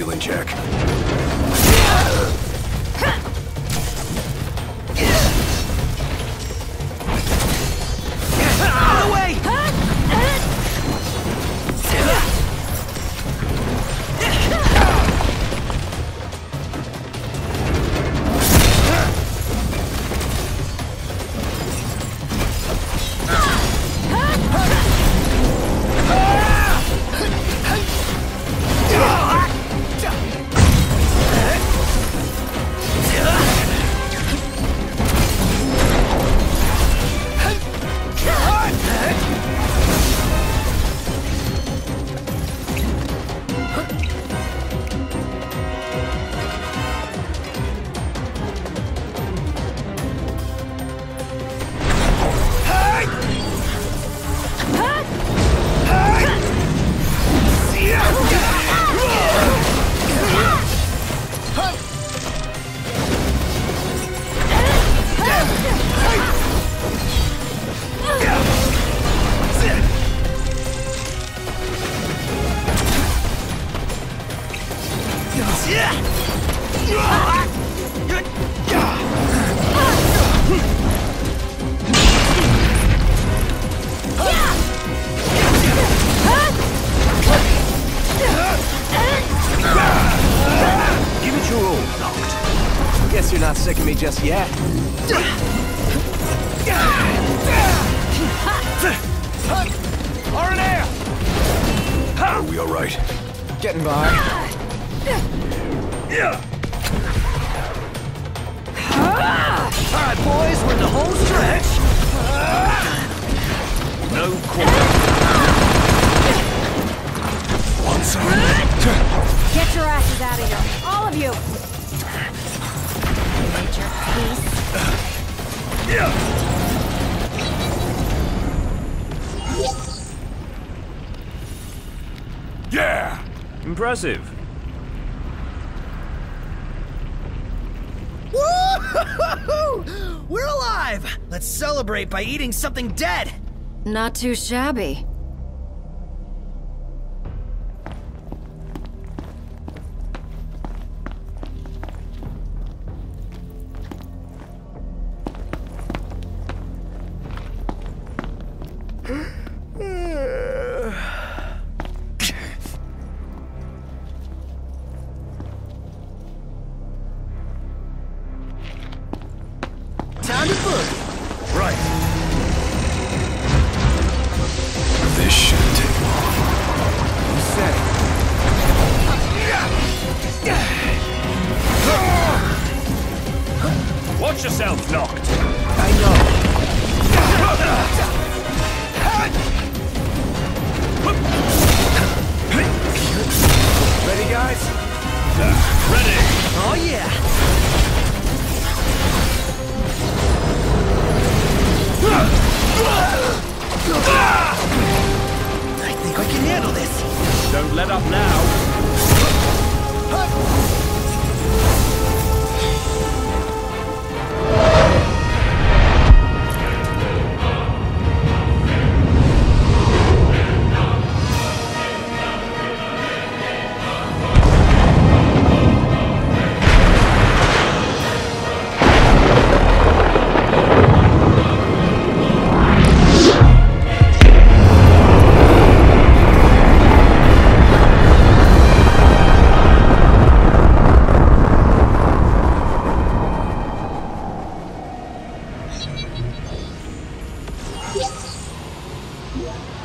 feeling check. Guess you're not sick of me just yet. Are we alright? Getting by. Yeah! Alright, boys, we're in the home stretch. No quarter. One side. Get your asses out of here. All of you. Nature, peace. Yeah! Yeah! Impressive. We're alive! Let's celebrate by eating something dead! Not too shabby. Yourself, Noct. I know. Ready, guys? Ready. Oh yeah! I think I can handle this. Don't let up now. Yeah.